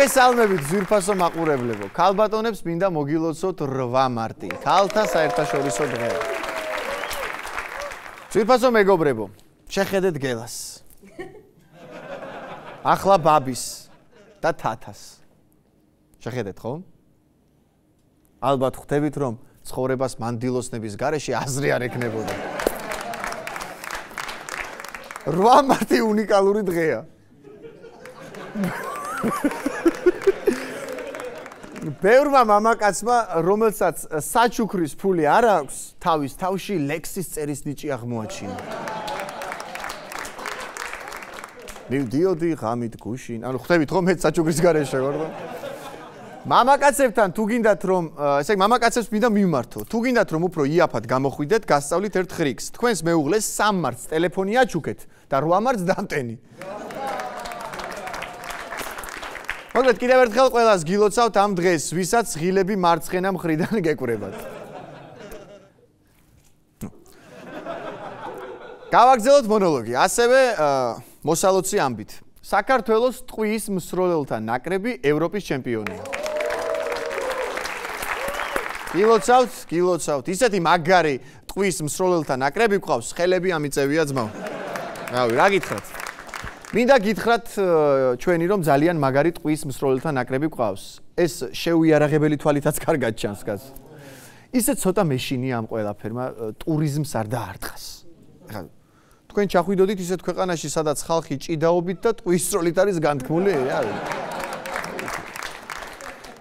მოგესალმებით ზვირფასო მაყურებლებო. ქალბატონებს მინდა მოგილოცოთ 8 მარტი. ქალთა საერთაშორისო დღე. ზვირფასო მეგობრებო, შეხედეთ გელას. ახლა ბაბის და თათას. შეხედეთ ხო? ალბათ ხვდებით რომ ცხოვრებას მანდილოსნების გარეშე აზრი არ ეკნებოდა. 8 მარტი უნიკალური დღეა. ბევრმა მამაკაცმა, რომელსაც საჩუქრის ფული არ აქვს, თავის თავში ლექსის წერის ნიჭი აღმოაჩინა. მივდიოდი ღამით გუშინ, ანუ ხვდებით რომ მე საჩუქრის გარეშე ვარ და მამაკაცებთან თუ გინდათ რომ ესე იგი მამაკაცებს მინდა მიმართო. თუ გინდათ რომ უფრო იაფად გამოხვიდეთ, გასწავლით ერთ ხრიქს. თქვენს მეუღლეს 3 მარტს ტელეფონი აჩუქეთ და 8 მარტს დამტენი. მოკლედ კიდევ ერთხელ ყველას გილოცავთ ამ დღეს, ვისაც ღილები მარცხენა მხრიდან გეკვრებათ. გავაგზავნოთ მონოლოგი. ასევე მოსალოცი ამბით. საქართველოს ტყვის მსროლელთა ნაკრები ევროპის ჩემპიონია. გილოცავთ, გილოცავთ. ისეთი მაგარი ტყვის მსროლელთა ნაკრები ყავს, ხელები ამიწევია ძმაო. რავი, რა გითხრათ? მინდა გითხრათ ჩვენი რომ ძალიან მაგარი ტყვის მსროლელთა ნაკრები ყავს. ეს შეუიარაღებელი თვალითაც კარგად ჩანს გას. ისე ცოტა მეშინია ამ ყველაფერმა ტურიზმს არ დაარტყას. ახლა თქვენ ჩახვიდოდით ისეთ ქვეყანაში, სადაც ხალხი ჭიდაობით და ტყვის სროლით არის განთქმული, რა.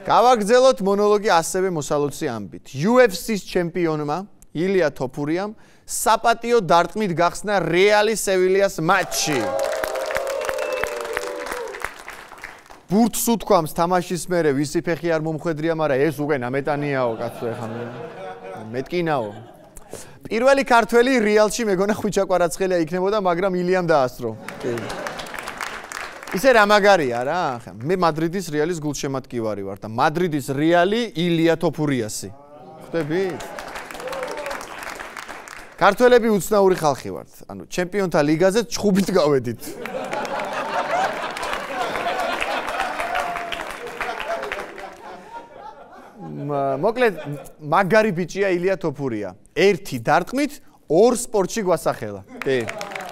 გავაგზელოთ მონოლოგი ასევე მოსალოცი ამბით. UFC-ს ჩემპიონმა ილია თოფურიამ საპატიო დარტყმით გახსნა რეალი სევილიას მატჩი. ბურთს უთქვამს თამაშის მერე ვისი ფეხი არ მომხედრია, მაგრამ ეს უკვე ნამეტანიაო კაცო ეხა მეტკინაო. პირველი ქართველი რეალში მეგონა ხვიჩა კვარაცხელია იქნებოდა, მაგრამ ილიამ დაასწრო. ისე რა მაგარია რა, ხა მე მადრიდის რეალის გულშემატკივარი ვარ და მადრიდის რეალი ილია თოფურიასი. ხვდები? ქართველები უცნაური ხალხი ვართ. ანუ ჩემპიონთა ლიგაზე ჩხუბით გავედით. მოკლედ მაგარი ბიჭია ილია თოფურია. ერთი დარტყმით ორ სპორტში გვასახელა. კი.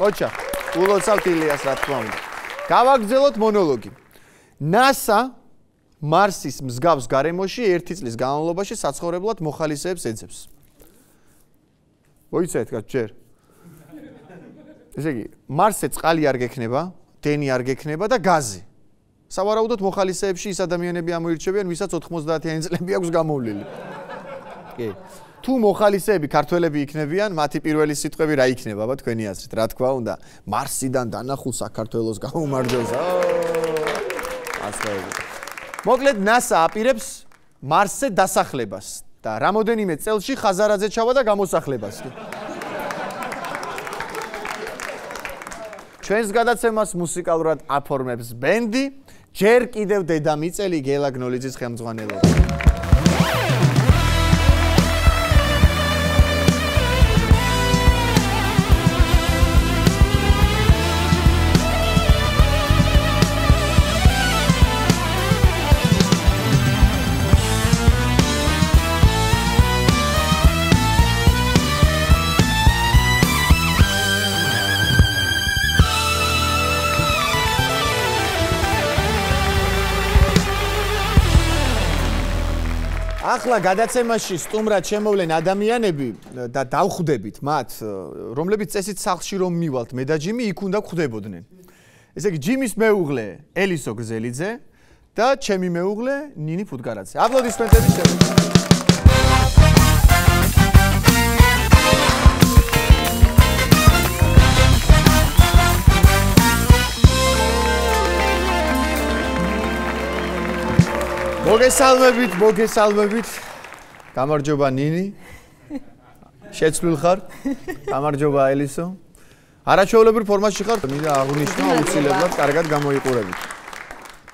ოჩა. ულოცავთ ილიას რა თქმა უნდა. გავაგზელოთ მონოლოგი. NASA მარსის მსგავს გარემოში ერთი წლის განმავლობაში საცხოვრებლად მოხალისეებს ეძებს. მოიცეთ კაც ჯერ. ესე იგი, მარსზე წყალი არ გექნება, დენი არ გექნება და გაზი. სავარაუდოდ მოხალისეებში ის ადამიანები ამოირჩევიან, ვისაც 90-იანი წლები აქვს გამოვლილი. კი. თუ მოხალისეები ქართველები იქნებიან, მათი პირველი სიტყვები რა იქნება, აბა თქვენი აზრით, რა თქვა უნდა? მარსიდან დანახულ საქართველოს გამომარჯვეს. ასწავლე. მოკლედ NASA აპირებს მარსზე დასახლებას და რამოდენიმე წელში ხაზარაძე ჩავა და გამოსახლებას. ჩვენს გადაცემას მუსიკალურად აფორმებს ბენდი ჯერ კიდევ დედამიწელი გელა გნოლიძის ხელმძღვანელობა ახლა გადაცემაში სტუმრად შემოვლენ ადამიანები და დავხვდებით მათ, რომლებიც წესით სახლში რომ მივალთ მე და ჯიმი იქ უნდა ხვდებოდნენ. ესე იგი ჯიმის მეუღლე ელისო გზელიძე და ჩემი მეუღლე ნინი ფუტკარაძე. აპლოდისმენტები შემოგვიყვება. მოგესალმებით, მოგესალმებით. გამარჯობა ნინი. შეცვლილ ხარ? გამარჯობა ელისო. არაჩვეულებრივ ფორმაში ხარ? მინდა აღნიშნო აუცილებლად კარგად გამოიყურებით.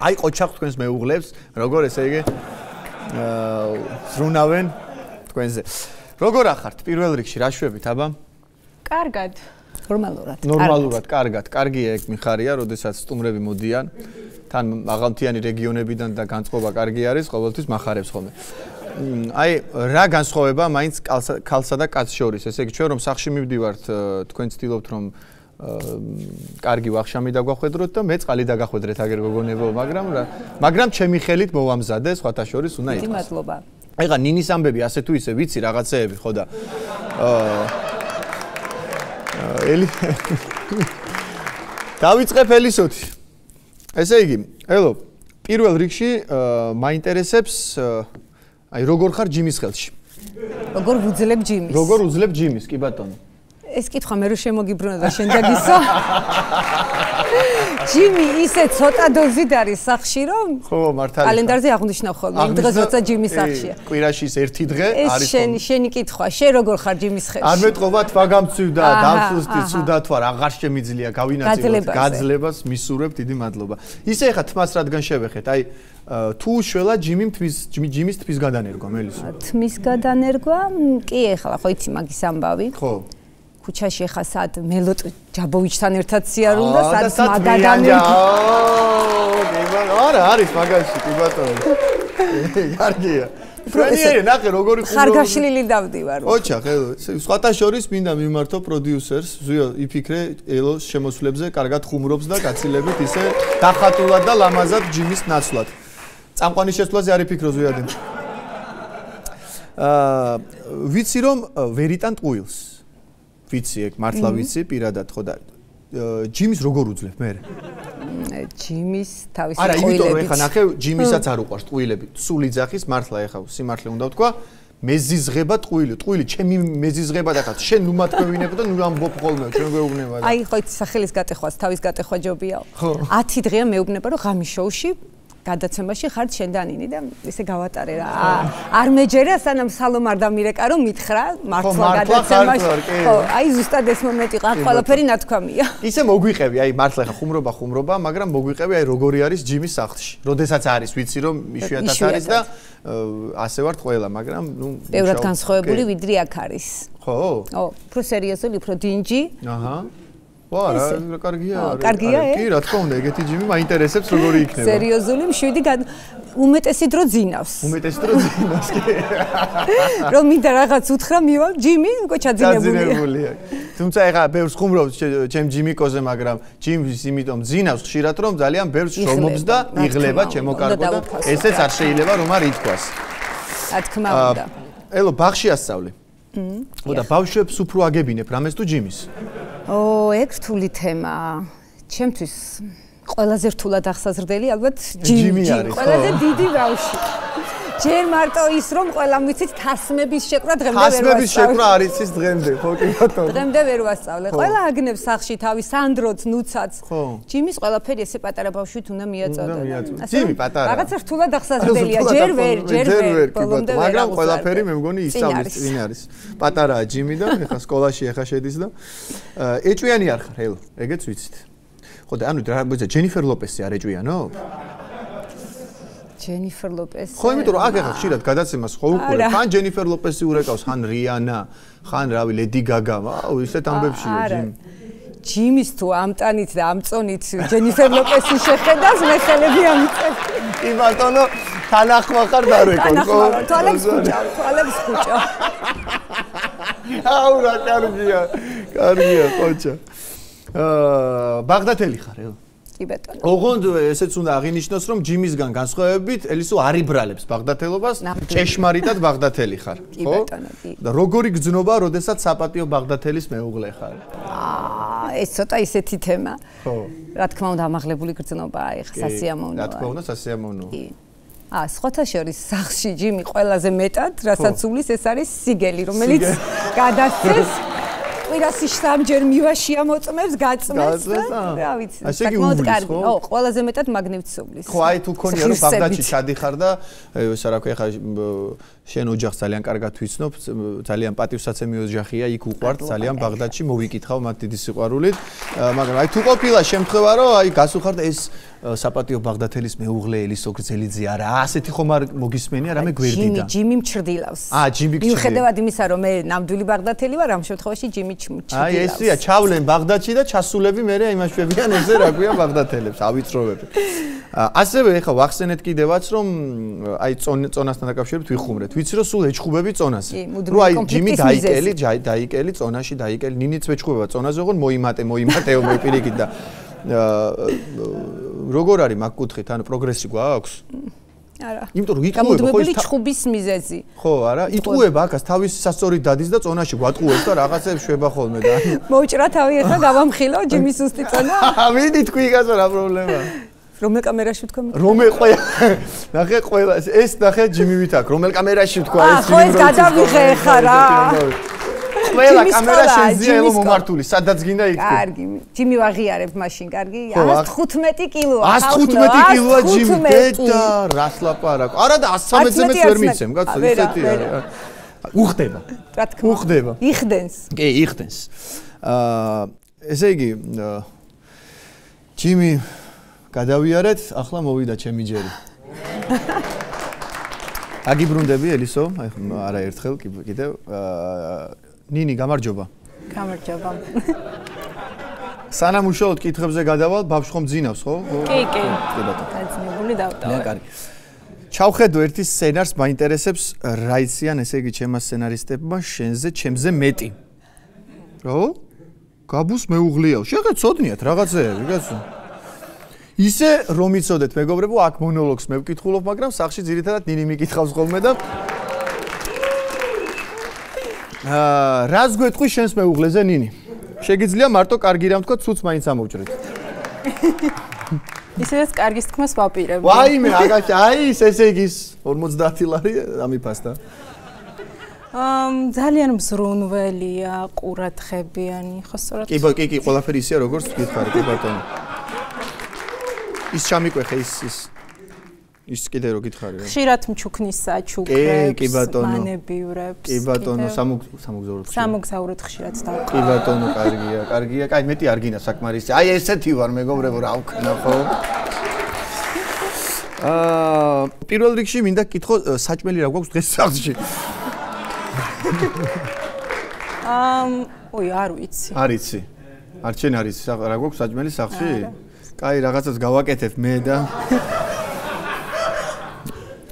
აი ყოჩახ თქვენს მეუღლებს, როგორ ესე იგი აა ზრუნავენ თქვენზე. როგორ ახართ პირველ რიგში, რა შვებით, აბა? კარგად. ნორმალურად. ნორმალურად, კარგად. კარგია ეგ მიხარია, როდესაც სტუმრები მოდიან. თან აღამთიანი რეგიონებიდან და განწყობა კარგი არის, ყოველთვის מחარებს ხოლმე. აი, რა განსხვავება მაინც ქალსა და კაცს შორის? ესე იგი, ჩვენ რომ სახში მივდივართ, თქვენ ცდილობთ რომ კარგი ვახშამი დაგვახვედროთ და მე წყალი დაგახვედრეთ აგერ გოგონებო, მაგრამ რა, მაგრამ ჩემი ხელით მოვამზადე, სხვათა შორის უნდა იყოს. დიდი მადლობა. აიღა ნინის ამბები ასე თუ ისე ვიცი რაღაცეები ხო და აა ელი დავიწყებ ელისოთი ესე იგი ელო პირველ რიგში მაინტერესებს აი როგორ ხარ ჯიმის ხელში? როგორ ვუძლებ ჯიმის? როგორ უძლებ ჯიმის კი ბატონო ეს კითხვა მე რო შემოგიბრუნა და შენ დაგისო ჯიმი ისე ცოტა დოზით არის სახში რომ ხო მართალია. კალენდარზე აღნიშნავ ხოლმე იმ დღეს როცა ჯიმი სახშია. კვირაში ერთი დღე არის ეს შენი შენი კითხვა შენ როგორ ხარ ჯიმის ხელში? არ მეტყობა თქვა გამწვივდა დამსუსტი ცუდა თუ არ აღარ შემიძლია გავინაცვლოთ გაძლებას მისურვებ დიდი მადლობა. ისე ხა თმას რადგან შევეხეთ აი თუ უშველა ჯიმი თმის ჯიმის თმის გადანერგვა მელისო. თმის გადანერგვა კი ეხლა ხო იცი მაგის ამბავი? ხო ქუჩაში ხა სად მელოტ ჯაბოვიჩთან ერთად სიარული და სად მაგადანი არა არის მაგაში კი ბატონო კარგია პრემიერი ნახე როგორი ხუმრობ ხარგაშლილი დავდივარ. ოჩა ხე სხვათა შორის მინდა მიმართო პროდიუსერს ზუიო იფიქრე ელოს შემოსვლებზე კარგად ხუმრობს და გაცილებით ისე დახატულად და ლამაზად ჯიმის ნაცვლად. წამყვანი შესვლაზე არ იფიქრო ზუიადი აა ვიცი რომ ვერიტან ტყუილს ვიცი ეგ მართლა ვიცი პირადად ხო და ჯიმის როგორ უძლებ მე? ჯიმის თავის ყოილები. არა, იმიტომ რომ ეხა ნახე ჯიმისაც არ უყვარს ტყუილები. სული ძახის მართლა ეხა სიმართლე უნდა ვთქვა. მეზიზღება ტყუილი, ტყუილი ჩემი მეზიზღება და ხა შენ ნუ მათქვევინებ და ნუ ამბობ ხოლმე, ჩვენ გვეუბნება. აი ხო იცი სახელის გატეხვას, თავის გატეხვა ჯობია. 10 დღეა მეუბნება რომ ღამის შოუში გადაცემაში ხარ შენდანინი და ისე გავატარე რა. არ მეჯერა სანამ სალომ არ დამირეკა რომ მითხრა მართლა გადაცემაში. ხო, აი ზუსტად ეს მომენტი ყა ყველაფერი ნათქვამია. ისე მოგვიყევი, აი მართლა ხა ხუმრობა ხუმრობა, მაგრამ მოგვიყევი აი როგორი არის ჯიმის სახლში. როდესაც არის, ვიცი რომ იშვიათად არის და ასე ვართ ყველა, მაგრამ ნუ ბევრად განსხვავებული ვიდრე აქ არის. ხო? ო, უფრო სერიოზული, უფრო დინჯი. აჰა. ვა რა რა კარგია კარგია კი რა თქმა უნდა ეგეთი ჯიმი მაინტერესებს როგორი იქნება? სერიოზული მშვიდი უმეტესი დრო ძინავს. უმეტესი დრო ძინავს კი. რომ მინდა რაღაც უთხრა მივა ჯიმი უკვე ჩაძინებულია. თუმცა ეხა ბევრს ხუმრობს ჩემ ჯიმიკოზე მაგრამ ჯიმის იმიტომ ძინავს ხშირად რომ ძალიან ბევრს შრომობს და იღლება ჩემო კარგო და ესეც არ შეიძლება რომ არ ითქვას. რა თქმა უნდა. ელო ბახში ასწავლე. მმ და ბავშვებს უფრო აგებინებ რამეს თუ ჯიმის ო, ეგ რთული თემაა. ჩემთვის ყველაზე რთულად ახსაზრდელი ალბათ ჯიმი არის. ყველაზე დიდი ბავში. ჯერ მარტო ის რომ ყველა მიცით თასმების შეკრა დღემდე ვერ ვასწავლე. თასმების შეკრა არის ის დღემდე, ხო კი ბატონო? დღემდე ვერ ვასწავლე. ყველა აგნებს სახში თავის სანდროც, ნუცაც. ჯიმის ყველაფერი ესე პატარა ბავშვით უნდა მიაწოდო. ჯიმი პატარა. რაღაცა რთულად ახსაზრდელია. ჯერ ვერ, ჯერ ვერ. მაგრამ ყველაფერი მე მგონი ისწავლის წინ არის. პატარაა ჯიმი და ეხა სკოლაში ეხა შედის და ეჭვიანი არ ხარ, ელო, ეგეც ვიცით. ხო და ანუ რა მოიცა ჯენიფერ ლოპესი არ ეჭვიანო? ჯენიფერ ლოპესი. ხო, იმიტომ რომ აქ ახლა ხშირად გადაცემას ხო უყურებ, ხან ჯენიფერ ლოპესი ურეკავს, ხან რიანა, ხან რავი ლედი გაგა, აუ ისეთ ამბებშია ჯიმ. ჯიმის თუ ამტანით და ამწონით ჯენიფერ ლოპესი შეხედავს, მე ხელები ამიწევ. კი ბატონო, თანახმა ხარ დარეკო, ხო? თვალებს ხუჭა, თვალებს ხუჭა. აუ რა კარგია. კარგია, ყოჩა. აა ბაღდათელი ხარ, ელ? კი ბეტონო. ოღონდ ესეც უნდა აღინიშნოს, რომ ჯიმისგან განსხვავებით, ელისო არიბრალებს ბაღდათელობას, ჭეშმარიტად ბაღდათელი ხარ, ხო? კი ბეტონო, კი. და როგორი გძნობა, როდესაც საპატიო ბაღდათელის მეუღლე ხარ? აა, ეს ცოტა ისეთი თემა. ხო. რა თქმა უნდა, ამაღლებული გძნობაა, ეხა სასიამოვნოა. რა თქმა უნდა, სასიამოვნოა. კი. აა, სხვათა შორის სახში ჯიმი ყველაზე მეტად, რასაც უვლის, ეს არის სიგელი, რომელიც გადასცეს კვირაში სამჯერ მივაშია მოწმებს გაწმეს რა ვიცი საკმაოდ კარგი. ო ყველაზე მეტად მაგნევცუბლის ხო აი თუ ქონია რომ ბაღდადში ჩადიხარ და ესა რა ქვია ხა შენ ოჯახს ძალიან კარგად ვიცნობ ძალიან პატივსაცემი ოჯახია იქ უყვართ ძალიან ბაღდადში მოვიკითხავ მათ დიდი სიყვარულით. მაგრამ აი თუ ყოფილა შემთხვევა რომ აი გასუხარდა ეს საპატიო ბაღდათელის მეუღლე ელისო გრძელიძე არა ასეთი ხომ არ მოგისმენია რამე გვერდიდან ჯიმი ჯიმი მჩრდილავს აა ჯიმი მჩრდილავს მიუხედავად იმისა რომ მე ნამდვილი ბაღდათელი ვარ ამ შემთხვევაში ჯიმი მჩრდილავს აი ესია ჩავლენ ბაღდათში და ჩასულები მე იმაშვებიან ესე რა ქვია ბაღდათელებს ავიწროვები. ასევე ეხა ვახსენეთ კიდევაც რომ აი წონასთან დაკავშირებით ვიხუმრეთ. ვიცი რომ სულ ეჩხუბები წონაზე რო აი ჯიმი დაიკელი დაიკელი წონაში დაიკელი ნინიც ეჩხუბება წონაზე ოღონ მოიმატე მოიმატეო მე პირიქით და როგორ არის მაგ კუთხით ანუ პროგრესი გვაქვს არა იმიტომ რომ იტყუება ხო ის ჩხუბის მიზეზი ხო არა იტყუება აქას თავის სასწორი დადის და წონაში გვატყუებს და რაღაცებს შვება ხოლმე და მოუჭრა თავი ახლა გავამხილო ჯიმის უსტი წონა ვიდი თქვი გასა რა პრობლემაა რომელ კამერაში ვთქვა? რომელ ყველა ნახე ყველა ეს ნახე ჯიმივით აქ რომელ კამერაში ვთქვა ეს ჯიმი? ხო ეს გადავიღე ხა რა. ყველა კამერა შეზია ელო მომართული, სადაც გინდა იქ. კარგი. ჯიმი ვაღიარებ მაშინ, კარგი? 115 კილოა. 115 კილოა ჯიმი. დედა, რას ლაპარაკო? არა და 113 მეც ვერ მიცემ, კაცო, ისეთი არის. უხდება. რა თქმა უნდა. უხდება. იხდენს. კი, იხდენს. აა ესე იგი ჯიმი გადავიარეთ, ახლა მოვიდა ჩემი ჯერი. აგიბრუნდები ელისო, არა ერთხელ კიდევ აა ნინი გამარჯობა. გამარჯობა. სანამ უშუალოდ კითხებზე გადავალ, ბავშვ ხომ ძინავს, ხო? კი, კი. კი ბატონო. დაძინებული დავტოვე. კარგი. ჩავხედო ერთი სცენარს, მაინტერესებს რა იციან ესე იგი ჩემმა სცენარისტებმა შენზე, ჩემზე მეტი. რო? გაბუს მეუღლიაო. შეგეცოდნიათ რაღაცეები, კაცო. ისე რომ იცოდეთ, მეგობრებო, აქ მონოლოგს მე ვკითხულობ, მაგრამ სახში ძირითადად ნინი მიკითხავს ხოლმე და აა რას გვეტყვი შენს მეუღლეზე ნინი? შეგიძლია მარტო კარგი რამ თქვა, ცუც მაინც ამოვჭრეთ. ისედაც კარგის თქმას ვაპირებ. ვაიმე, აგაში, აი ეს ესე იგი 50 ლარი ამიფასდა. ამ ძალიან მზრუნველია, ყურადღებიანი, ხო სწორად? კი, კი, კი, ყველაფერი ისეა, როგორც გითხარი, კი ბატონო. ის ჩამიკვეხე ის ის ის კიდე რო გითხარი რა. ხშირად მჩუქნის საჩუქრებს, კი, ბატონო. მანებიურებს. კი ბატონო, სამოგზაურობ. სამოგზაუროთ ხშირად დავყავ. კი ბატონო, კარგია, კარგია. კაი, მეტი არ გინდა საკმარისი. აი ესეთი ვარ მეგობრებო, რა ვქნა ხო? აა, პირველ რიგში მინდა გითხო, საჭმელი რა გვაქვს დღეს სახლში? ამ, ой, არ ვიცი. არ იცი. არ ჩენ არის რა გვაქვს საჭმელი სახლში? კაი, რაღაცას გავაკეთებ მე და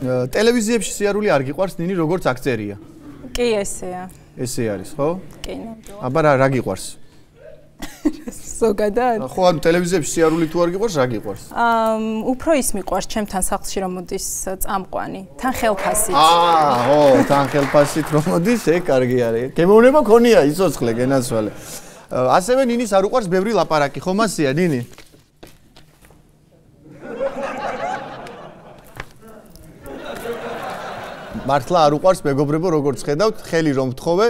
ტელევიზიებში სიარული არ გიყვარს ნინი როგორც აქწერია? კი, ესეა. ესე არის, ხო? კი, ნამდვილად. აბა რა რა გიყვარს? ზოგადად. ხო, ანუ ტელევიზიებში სიარული თუ არ გიყვარს, რა გიყვარს? აა, უფრო ის მიყვარს ჩემთან სახლში რომ მოდის წამყვანი, თან ხელფასით. აა, ხო, თან ხელფასით რომ მოდის, ე კარგი არის. გემოვნება ქონია იცოცხლე გენაცვალე. ასევე ნინის არ უყვარს ბევრი ლაპარაკი, ხო მასია ნინი? მართლა არ უყარს მეგობრებო როგორც ხედავთ ხელი რომ თხოვე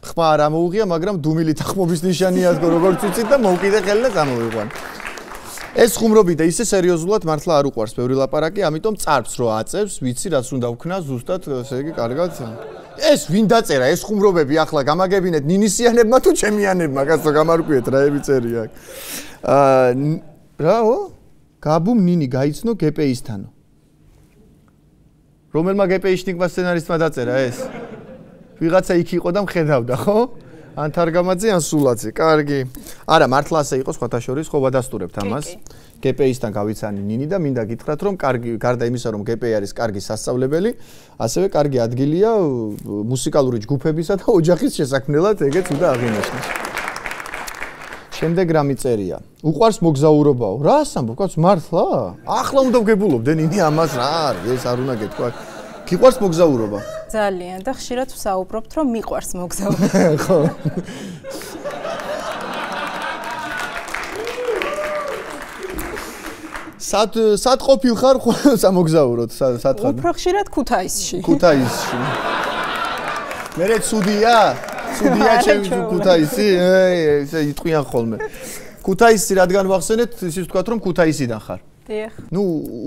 ხმა არ ამოუღია მაგრამ დუმილი თახმობის ნიშანია როგორც უცით და მოვკიდე ხელი და გამოვიყვან ეს ხუმრობი და ისე სერიოზულად მართლა არ უყარს ბევრი ლაპარაკი ამიტომ წარფს რო აწევს ვიცი რაც უნდა ვქნა ზუსტად ესე იგი კარგად. ეს ვინ დაწერა ეს ხუმრობები ახლა გამაგებინეთ ნინისიანებმა თუ ჩემიანებმა? კაცო გამარკვიეთ რა ები წერია აა რაო გაბუმ ნინი გაიცნო გპ-ისთანო რომელმა გპ-იშნიკმა სცენარისტმა დაწერა ეს? ვიღაცა იქ იყო და მხედავდა, ხო? ან თარგამაძე ან სულაძე. კარგი. არა, მართლა ასე იყო სხვათა შორის, ხო ვადასტურებთ ამას. გპ-ისთან გავიცანი ნინი და მინდა გითხრათ, რომ კარგი, გარდა იმისა, რომ გპ არის კარგი სასწავლებელი, ასევე კარგი ადგილია მუსიკალური ჯგუფებისა და ოჯახის შესაქმნელად, ეგეც უნდა აღინიშნოს. შემდეგ რა მიწერია? უყვარს მოგზაურობაო. რას ამბობ, კაც მართლა? ახლა უნდა ვგებულობდე ნინი ამას რა არის? ეს არ უნდა გეთქვა. გიყვარს მოგზაურობა? ძალიან და ხშირად ვსაუბრობთ, რომ მიყვარს მოგზაურობა. ხო. სად სად ყოფილ ხარ სამოგზაუროდ? სად ხარ? უფრო ხშირად ქუთაისში. ქუთაისში. მერე ცუდია? ცუდია ჩემი ქუთაისი? ესე იტყვიან ხოლმე. ქუთაისი რადგან ვახსენეთ, ისიც ვთქვათ, რომ ქუთაისიდან ხარ. დიახ. ნუ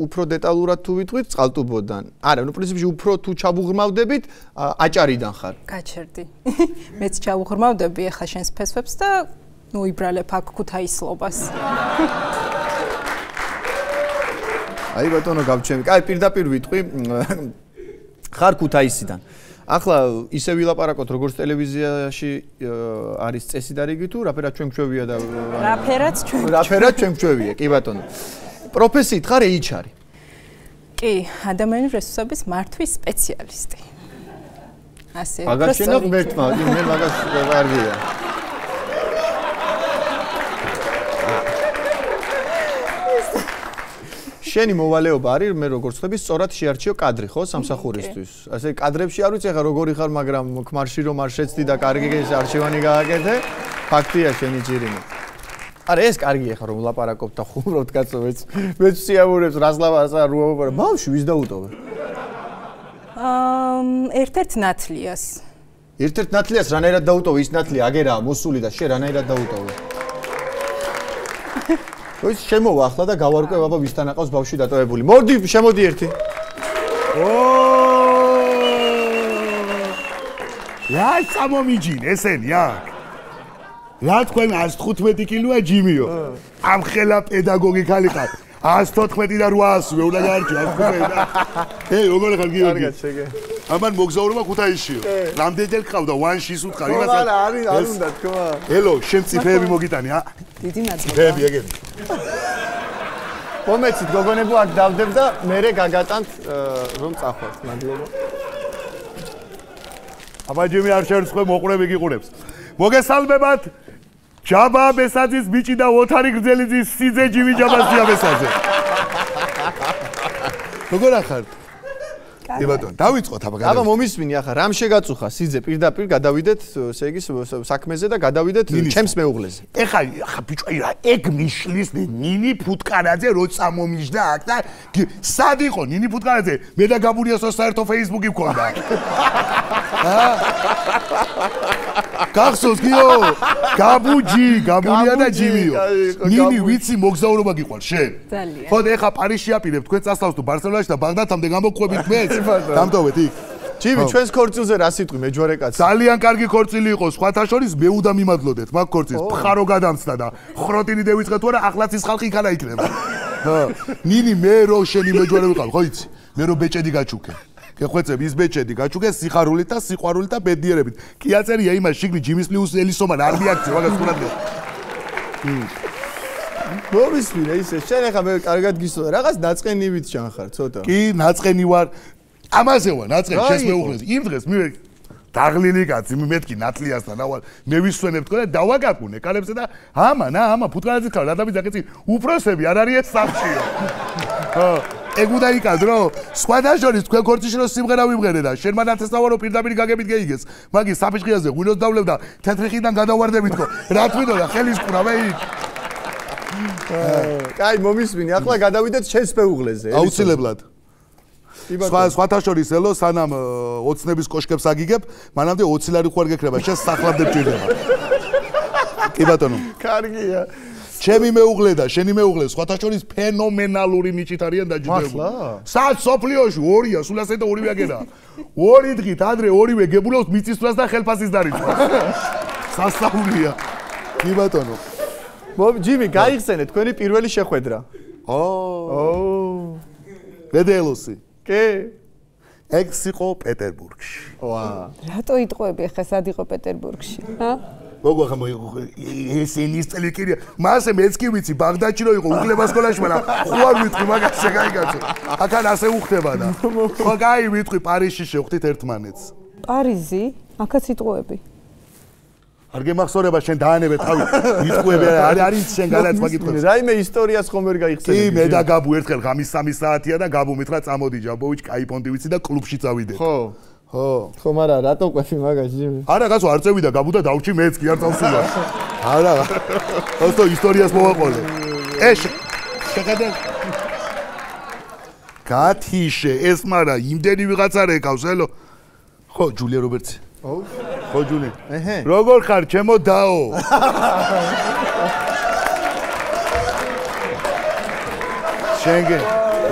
უფრო დეტალურად თუ ვიტყვით, წყალტუბოდან. არა, ნუ პრინციპში უფრო თუ ჩაბუღრმავდებით, აჭარიდან ხარ. გაჩერდი. მეც ჩაბუღრმავდები ახლა შენს ფესვებს და ნუ იბრალებ აქ ქუთაისლობას. აი ბატონო გავჩემი. კაი, პირდაპირ ვიტყვი. ხარ ქუთაისიდან. ახლა ისე ვილაპარაკოთ როგორც ტელევიზიაში არის წესი და რიგი თუ რაფერად ჩვენ ჩვევია და რაფერად ჩვენ რაფერად ჩვენ ჩვევია, კი ბატონო. პროფესიით ხარ HR-ი? კი, ადამიანური რესურსების მართვის სპეციალისტი. ასე. მაგას შენა ღმერთმა, მე მაგას კარგია. შენი მოვალეობა არის მე როგორც ხდები სწორად შეარჩიო კადრი ხო სამსახურისთვის? ასე კადრებში არ ვიცი ახლა როგორი ხარ მაგრამ ქმარში რომ არ შეცდი და კარგი ეს არჩევანი გააკეთე. ფაქტია შენი ჯირინი არა ეს კარგია ხარ რომ ლაპარაკობ და ხუმრობ კაცო მეც მეც სიამოვნებს რაზლავას არ რუობა ბავშვი ვის დაუტოვე აა ერთ-ერთ ნათლიას. ერთ-ერთ ნათლიას რანაირად დაუტოვე? ის ნათლი აგერაა მოსული და შე რანაირად დაუტოვე ის შემოვა ახლა და გავარკვე აბა ვისთან აყავს ბავშვი დატოვებული. მოდი, შემოდი ერთი. ო! რა სამომიჯინ ესენი აქ? რა თქვენ 115 კილოა ჯიმიო? ამ ხელა პედაგოგი ხალი ხარ. 114 და 800 უნდა გაარჩი 115 და ეი როგორ ხარ გიორგი? კარგად შეგე. ამან მოგზაურობა ქუთაისშიო. რამდენჯერ ხავდა ვანშის უთხარ იმას არა არის არ უნდა თქმა. ელო შენ ციფრები მოგიტანი ა? დიდი მადლობა. ციფრები ეგეთი. მომეცით გოგონებო აქ დავდებ და მე გაგატანთ რომ წახვათ. მადლობა. აბა ჯიმი არ შეერცხე მოყურები გიყურებს. მოგესალმებათ ჯაბა ბესაძის ბიჭი და ოთარი გრძელიძის სიძე ჯიმი ჯაბასია ბესაძე. როგორ ახარ? კი ბატონო, დავიწყოთ აბა გადავიდეთ. აბა მომისმინი ახლა, რამ შეგაწუხა სიძე პირდაპირ გადავიდეთ, ესე იგი საქმეზე და გადავიდეთ ჩემს მეუღლეზე. ეხა ახლა ბიჭო, აი რა, ეგ მიშლის ნინი ფუტკარაძე რო წამომიჯდა აქ და სად იყო ნინი ფუტკარაძე? მე და გაბურიასო საერთო Facebook-ი მქონდა. გახსოვს გიო? გაბუჯი, გაბურია და ჯიმიო. ნინი ვიცი მოგზაურობა გიყვარს შენ? ძალიან. ხო და ეხა პარიზში აპირებ, თქვენ წასვლავთ თუ ბარსელონაში და ბაღდათამდე გამოგყვებით მე? დამტოვეთ იქ. ჯიმი, ჩვენს ქორწილზე რა სიტყვი მეჯვარე კაცი? ძალიან კარგი ქორწილი იყო, სხვათა შორის მე უნდა მიმადლოდეთ მაგ ქორწილს. ფხარო გადამცდა და ხროტინი დევიწყე თუ არა, ახლაც ის ხალხი იქანა იქნება. ჰა. ნინი მე რო შენი მეჯვარე ვიყავ, ხო იცი? მე რო ბეჭედი გაჩუქე. გეხვეწებ ის ბეჭედი გაჩუქე სიხარულით და სიყვარულით და ბედიერებით. კი აწერია იმას შიგნი ჯიმის პლუს ელისომან არ მიაქცია მაგას ყურადღე. მოვისმინე ისე. შენ ახლა მე კარგად გისწოდა რაღაც ნაწყენივით ჩანხარ ცოტა. კი ნაწყენი ვარ. ამაზე ვარ ნაწყენი შეს მეუღლეს. იმ დღეს მე დაღლილი კაცი მეთქი ნათლიასთან ავალ მე ვისვენებ თქო და დავაგაკუნე კალებზე და ამან ამა ფუტკარაძე ხარ რა დავიძახեցი უფროსები არ არის საფშიო ეგუდა იკადრო. სხვადასხვა თქვენ ქორწიშნო სიმღერა ვიმღერე და შენმა ნათესავარო პირდაპირ გაგებით გეიგეს. მაგი საფიჭყიაზე ღვინოს დავლებდა თეთრი ხიდან გადავარდებით ხო. რა თვითონ და ხელის ყურავე იქ. კაი მომისმინე ახლა გადავიდეთ შენს პეუღლეზე აუცილებლად სხვა სხვათა შორის ელო სანამ ოცნების კოშკებს აგიგებ მანამდე 20 ლარი ხوار გეკრება შენ სახლამდე ჭირდება კი ბატონო კარგია ჩემი მეუღლე და შენი მეუღლე სხვათა შორის ფენომენალური მიჭით არიან დაჯილდოებული სად სოფლიოში ორია სულ ასე და ორივე აგერა ორი დღით ადრე ორივე გებულობს მიწისძვრას და ხელფასის დარიცხვას სასწაულია კი ბატონო მომ ჯიმი გაიხსენე თქვენი პირველი შეხვედრა. ო ო ბედელოსი. კი. ექს იყო პეტერბურგში. ვა. რატო იტყვები ხა სად იყო პეტერბურგში? ჰა? მოგვა ხა ეს ინისტელი კირია. მასე მეც კი ვიცი ბაღდადში რო იყო უკლება სკოლაში მაგრამ ხო არ ვიტყვი მაგას შეგაიგაცო აქან ასე უხდება და ხო გაი ვიტყვი პარიზში შევხვდით ერთმანეთს. პარიზი? აქაც სიტყვები არ გემახსოვრება შენ დაანებე თავი. იტყვები არ არის შენ გადაც მაგიტყვებს რაიმე ისტორიას ხომ ვერ გაიხსენე კი მე და გაბუ ერთხელ ღამის 3 საათია და გაბუ მითხრა წამოდი ჯაბოვიჩ კაიპონდი ვიცი და კლუბში წავიდეთ ხო. ხო. ხო მარა რატო ყვები მაგაში არა გასო არ წევიდა გაბუ და დაუჩი მეც კი არ წავსულა. არა ოსტო ისტორიას მოვაყოლე. ეშ! შეგადე გათიშე ეს მარა იმდენი ვიღაცა რეკავს ელო. ხო ჯულია რობერტსი ო? ხო ჯული. ეჰე. როგორ ხარ ჩემო დაო? შენგე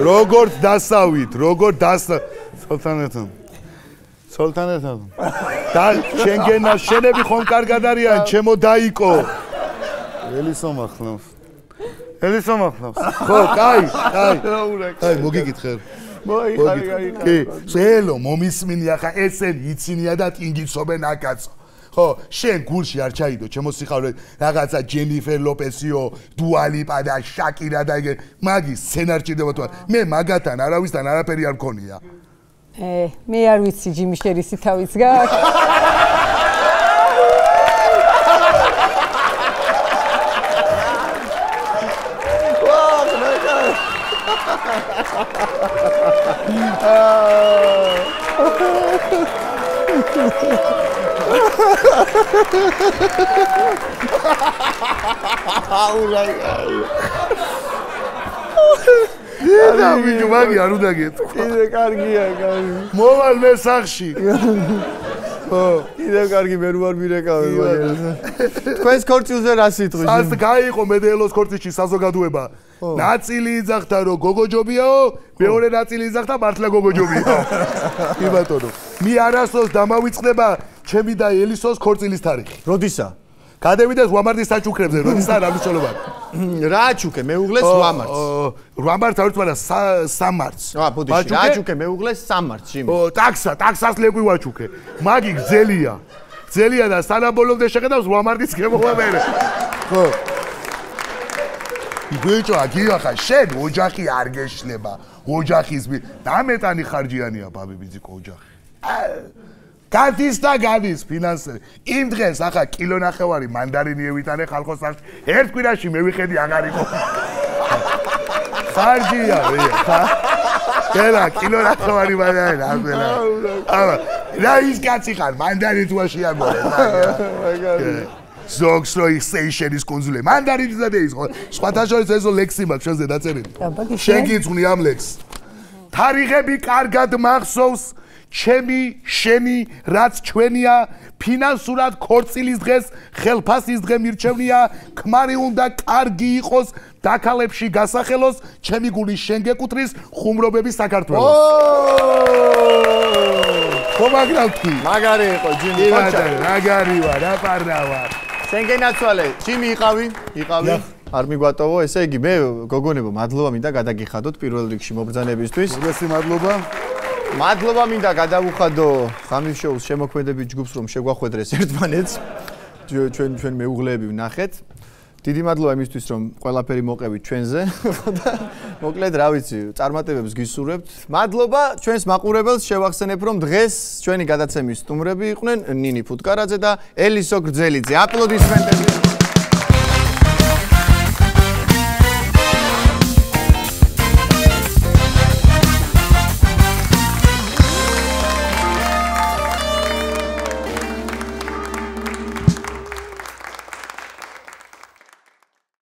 როგორ დასავით როგორ დას სულთანეთთან სულთანეთთან და შენგენა შენები ხომ კარგად არიან ჩემო დაიკო ელისო მახლავს ელისო მახნავს. ხო, კაი, კაი. კაი, მოგიკითხე. მოიხარე, კაი. კი, ზელო მომისმინი ახლა ესენი იცინია და ტინგიცობენ აკაცო. ხო, შენ გულში არ ჩაიდო, ჩემო სიხარული, რაღაცა ჯენიფერ ლოპესიო, დუალიპა და შაკირა და ეგ მაგის სცენარი ჭირდება თუ არა. მე მაგათან არავისთან არაფერი არ მქონია. ე, მე არ ვიცი ჯიმი შერისი თავის გაქვს. აურა. და ვიჯო მაგი არ უნდა გეტყვი. კიდე კარგია, კარგი. მოვალ მე სახში. ხო, კიდე კარგი მე როარ მირეკავე მაგას. თქვენს ქორწილზე რა სიტყვი? ას გაიყო მედელოს ქორწილში საზოგადოება. ნაწილი იძახდა რომ გოგოჯობიაო, მეორე ნაწილი იძახდა მართლა გოგოჯობიაო. კი ბატონო. მე არასდროს დამავიწყდება ჩემი და ელისოს ქორწილის თარიღი. როდისა? გადევიდეს ვამარდის საჩუქრებზე, როდისა რა მნიშვნელობა? რა ჩუქე მეუღლეს ვამარts. ვამარts არ ვთქვა სამარts. აა ბუდიში რა ჩუქე მეუღლეს სამარts ჯიმი. ო ტაქსა, ტაქსას ლეკვი ვაჩუქე. მაგი გძელია. გძელია და სანაბოლომდე შეხედავს ვამარდის გემოვა მე. ხო. ბიჭო, აგია ხა შენ ოჯახი არ გეშლება. ოჯახის მი დამეტანი ხარჯიანია ბაბი ბიძიკო ოჯახი. გადის და გადის ფინანსები. იმ დღეს ახლა კილო ნახევარი მანდარინი ევიტანე ხალხოს სახში. ერთ კვირაში მე ვიხედი აღარ იყო. ხარჯია მე ხა. კელა კილო ნახევარი მანდარინი აბელა. აბა რა ის კაცი ხარ მანდარინი თუ შეაგორე. ზოგს რო ისეიშენის კონზულე მანდარინი ზადეის ხო სხვათა შორის ესო ლექსი მაქვს შენზე დაწერილი შენ გიწვნი ამ ლექსს თარიღები კარგად მახსოვს ჩემი შენი რაც ჩვენია ფინანსურად ქორწილის დღეს ხელფასის დღე მირჩევნია ქმარი უნდა კარგი იყოს დაკალებში გასახელოს ჩემი გული შენ გეკუთრის ხუმრობების საქართველოს. ხო მაგრალთი მაგარი იყო ჯიმი მაგარი ვარ რა პარნავა შენ გენაცვალე ჯიმი იყავი? იყავი? არ მიგვატოვო ესე იგი მე გოგონებო მადლობა მინდა გადაგიხადოთ პირველ რიგში მობრძანებისთვის. უგესი მადლობა მადლობა მინდა გადავუხადო ხამის შოუს შემოქმედებით ჯგუფს რომ შეგვახვედრეს ერთმანეთს. ჩვენ ჩვენ მეუღლეები ვნახეთ. დიდი მადლობა იმისთვის რომ ყველაფერი მოყევით ჩვენზე. და მოკლედ რა ვიცი წარმატებებს გისურვებთ. მადლობა ჩვენს მაყურებელს. შევახსენებ რომ დღეს ჩვენი გადაცემის სტუმრები იყვნენ ნინი ფუტკარაძე და ელისო გრძელიძე. აპლოდისმენტები